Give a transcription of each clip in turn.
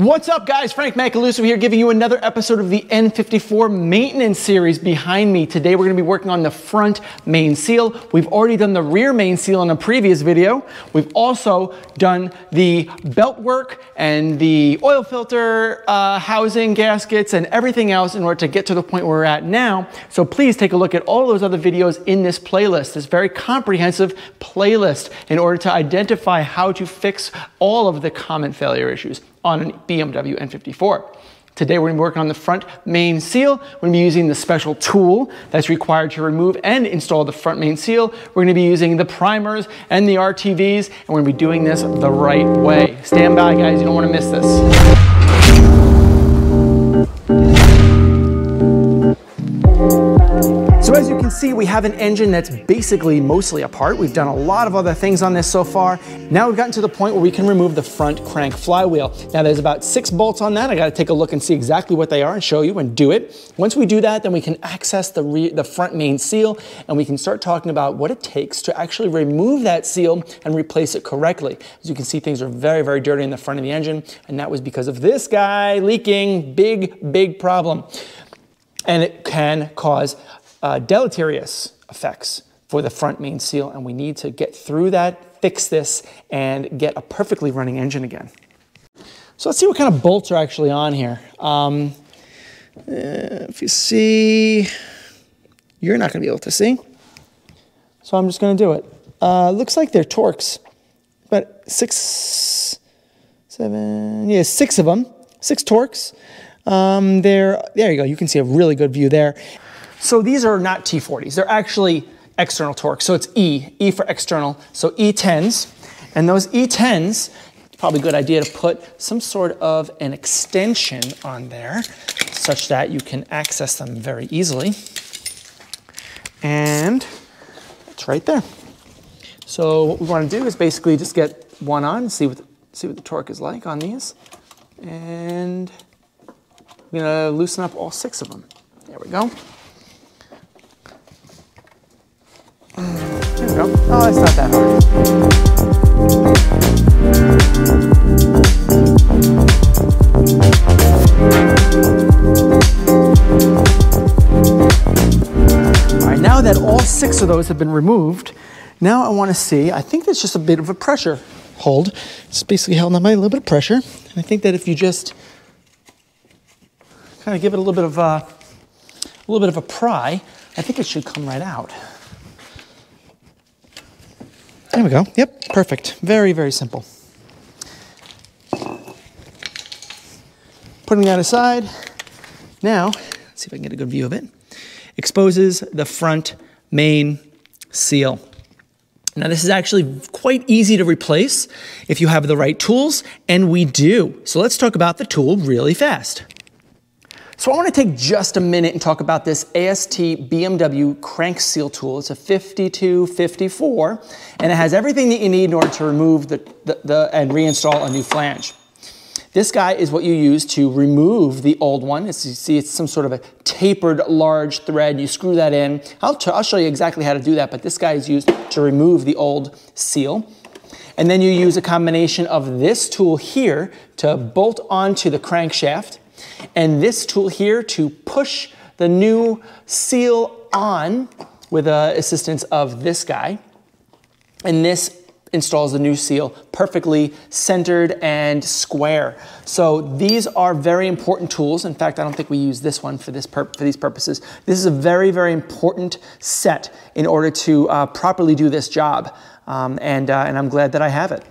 What's up guys, Frank Macaluso here giving you another episode of the N54 maintenance series behind me. Today we're gonna to be working on the front main seal. We've already done the rear main seal in a previous video. We've also done the belt work and the oil filter uh, housing gaskets and everything else in order to get to the point where we're at now. So please take a look at all those other videos in this playlist, this very comprehensive playlist in order to identify how to fix all of the common failure issues on a BMW N54. Today we're going to be working on the front main seal. We're going to be using the special tool that's required to remove and install the front main seal. We're going to be using the primers and the RTVs, and we're going to be doing this the right way. Stand by guys, you don't want to miss this. So as you can see, we have an engine that's basically mostly apart. We've done a lot of other things on this so far. Now we've gotten to the point where we can remove the front crank flywheel. Now there's about six bolts on that. I gotta take a look and see exactly what they are and show you and do it. Once we do that, then we can access the, the front main seal and we can start talking about what it takes to actually remove that seal and replace it correctly. As you can see, things are very, very dirty in the front of the engine and that was because of this guy leaking. Big, big problem. And it can cause uh, deleterious effects for the front main seal, and we need to get through that, fix this, and get a perfectly running engine again. So let's see what kind of bolts are actually on here. Um, uh, if you see, you're not going to be able to see. So I'm just going to do it. Uh, looks like they're Torx, but six, seven, yeah, six of them, six Torx. Um, there, there you go. You can see a really good view there. So these are not T40s. They're actually external Torx. So it's E, E for external. So E10s. And those E10s, probably a good idea to put some sort of an extension on there such that you can access them very easily. And it's right there. So what we want to do is basically just get one on, see what, see what the torque is like on these. And going to loosen up all six of them. There we go. Oh, it's not that hard. All right, now that all six of those have been removed, now I want to see, I think that's just a bit of a pressure hold. It's basically held on by a little bit of pressure. And I think that if you just kind of give it a little bit of a, uh, a little bit of a pry, I think it should come right out. There we go. Yep, perfect. Very, very simple. Putting that aside, now, let's see if I can get a good view of it, exposes the front main seal. Now this is actually quite easy to replace if you have the right tools, and we do. So let's talk about the tool really fast. So I want to take just a minute and talk about this AST BMW crank seal tool. It's a 5254 and it has everything that you need in order to remove the, the, the, and reinstall a new flange. This guy is what you use to remove the old one. As you see, it's some sort of a tapered large thread. You screw that in. I'll, I'll show you exactly how to do that, but this guy is used to remove the old seal. And then you use a combination of this tool here to bolt onto the crankshaft and this tool here to push the new seal on with the assistance of this guy. And this installs the new seal perfectly centered and square. So these are very important tools. In fact, I don't think we use this one for, this for these purposes. This is a very, very important set in order to uh, properly do this job. Um, and, uh, and I'm glad that I have it.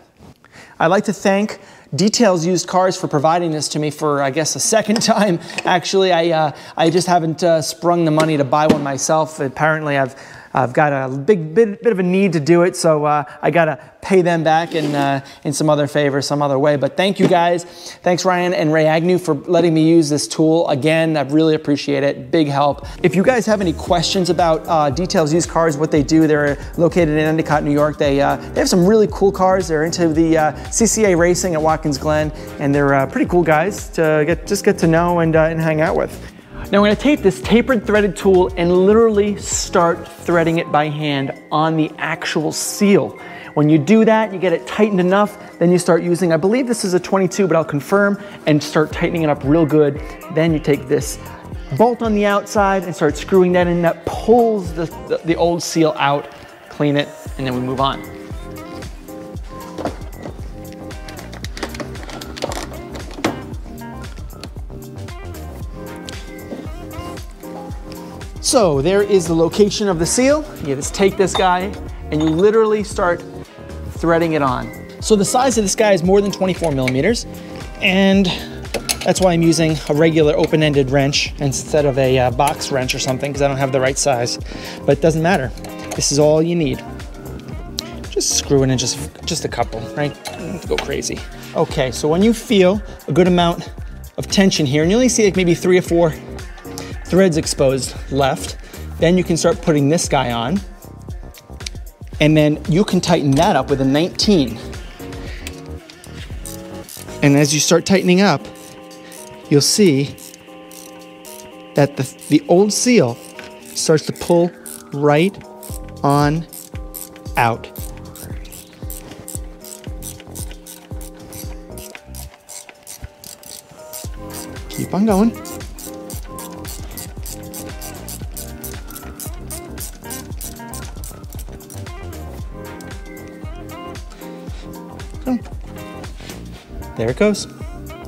I'd like to thank Detailz Used Cars for providing this to me for, I guess, a second time. Actually, I, uh, I just haven't uh, sprung the money to buy one myself. Apparently, I've I've got a big bit, bit of a need to do it, so uh, I got to pay them back in, uh, in some other favor, some other way. But thank you guys. Thanks, Ryan and Ray Agnew, for letting me use this tool. Again, I really appreciate it. Big help. If you guys have any questions about uh, Detailz Used Cars, what they do, they're located in Endicott, New York. They, uh, they have some really cool cars. They're into the uh, CCA racing at Watkins Glen, and they're uh, pretty cool guys to get, just get to know and, and hang out with. Now I'm gonna take this tapered threaded tool and literally start threading it by hand on the actual seal. When you do that, you get it tightened enough, then you start using, I believe this is a 22, but I'll confirm, and start tightening it up real good. Then you take this bolt on the outside and start screwing that in. That pulls the, the, the old seal out, clean it, and then we move on. So there is the location of the seal. You just take this guy and you literally start threading it on. So the size of this guy is more than 24 millimeters and that's why I'm using a regular open-ended wrench instead of a uh, box wrench or something because I don't have the right size. But it doesn't matter. This is all you need. Just screw it in just, just a couple, right? Don't go crazy. Okay, so when you feel a good amount of tension here, and you only see like maybe three or four threads exposed left. Then you can start putting this guy on. And then you can tighten that up with a 19. And as you start tightening up, you'll see that the, the old seal starts to pull right on out. Keep on going. There it goes.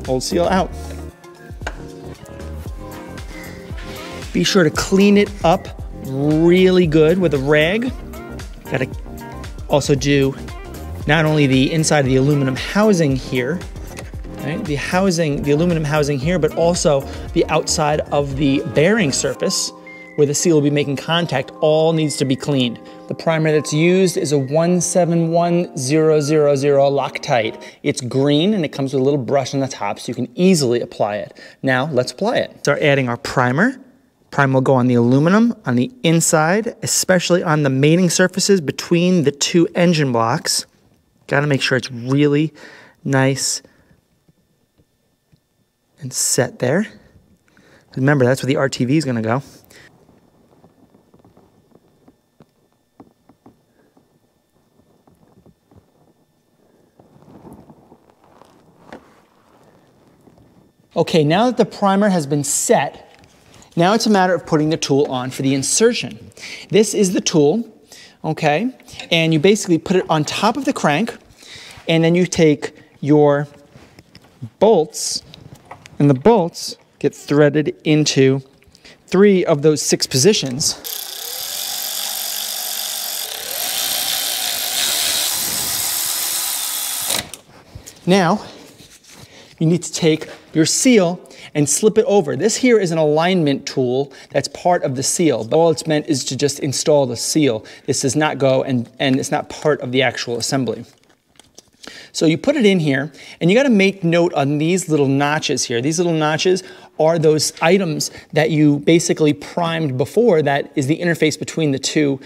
Old seal out. Be sure to clean it up really good with a rag. Gotta also do not only the inside of the aluminum housing here, right, the housing, the aluminum housing here, but also the outside of the bearing surface where the seal will be making contact all needs to be cleaned. The primer that's used is a 171000 Loctite. It's green and it comes with a little brush on the top so you can easily apply it. Now let's apply it. Start adding our primer. Primer will go on the aluminum, on the inside, especially on the mating surfaces between the two engine blocks. Gotta make sure it's really nice and set there. Remember, that's where the RTV is gonna go. Okay, now that the primer has been set, now it's a matter of putting the tool on for the insertion. This is the tool, okay? And you basically put it on top of the crank, and then you take your bolts, and the bolts get threaded into three of those six positions. Now, you need to take your seal and slip it over. This here is an alignment tool that's part of the seal. but All it's meant is to just install the seal. This does not go and, and it's not part of the actual assembly. So you put it in here and you gotta make note on these little notches here. These little notches are those items that you basically primed before that is the interface between the two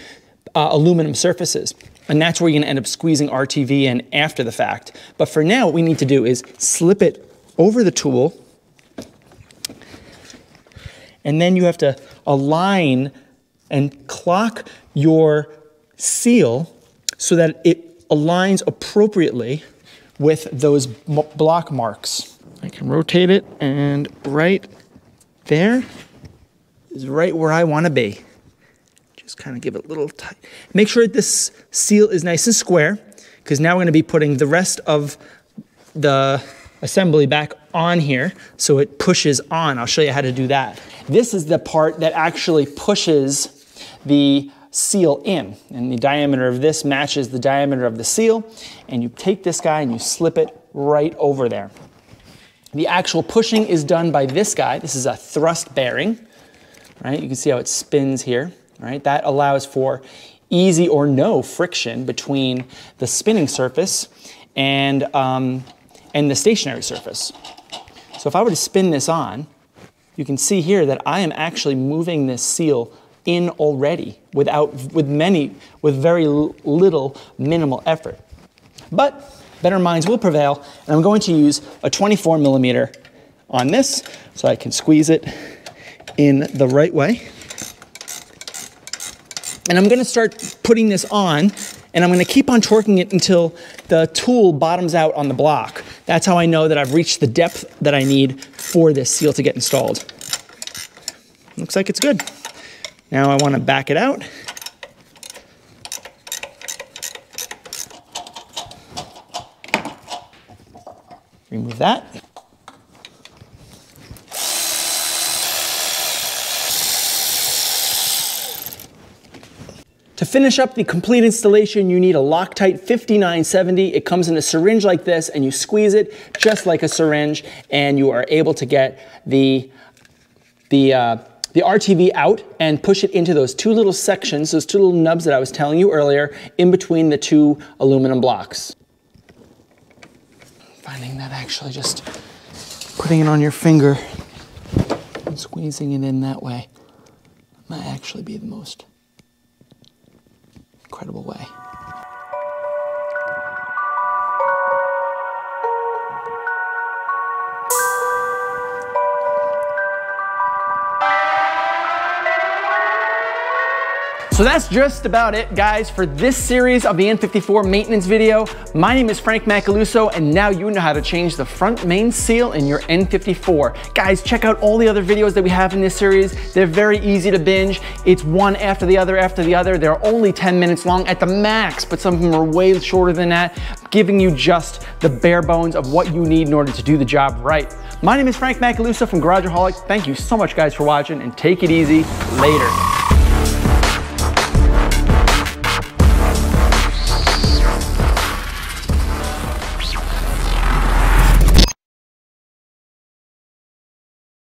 uh, aluminum surfaces. And that's where you're gonna end up squeezing RTV in after the fact. But for now, what we need to do is slip it over the tool, and then you have to align and clock your seal so that it aligns appropriately with those block marks. I can rotate it and right there is right where I want to be. Just kind of give it a little tight. Make sure this seal is nice and square because now we're going to be putting the rest of the assembly back on here so it pushes on. I'll show you how to do that. This is the part that actually pushes the seal in and the diameter of this matches the diameter of the seal and you take this guy and you slip it right over there. The actual pushing is done by this guy. This is a thrust bearing, right? You can see how it spins here, right? That allows for easy or no friction between the spinning surface and um, and the stationary surface. So if I were to spin this on, you can see here that I am actually moving this seal in already without, with many, with very little minimal effort. But better minds will prevail, and I'm going to use a 24 millimeter on this so I can squeeze it in the right way. And I'm gonna start putting this on and I'm gonna keep on torquing it until the tool bottoms out on the block. That's how I know that I've reached the depth that I need for this seal to get installed. Looks like it's good. Now I wanna back it out. Remove that. To finish up the complete installation, you need a Loctite 5970. It comes in a syringe like this and you squeeze it just like a syringe and you are able to get the, the, uh, the RTV out and push it into those two little sections, those two little nubs that I was telling you earlier, in between the two aluminum blocks. Finding that actually just putting it on your finger and squeezing it in that way might actually be the most incredible way. So that's just about it, guys, for this series of the N54 maintenance video. My name is Frank Macaluso, and now you know how to change the front main seal in your N54. Guys, check out all the other videos that we have in this series. They're very easy to binge. It's one after the other after the other. They're only 10 minutes long at the max, but some of them are way shorter than that, giving you just the bare bones of what you need in order to do the job right. My name is Frank Macaluso from Garageaholic. Thank you so much, guys, for watching, and take it easy. Later.